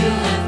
you.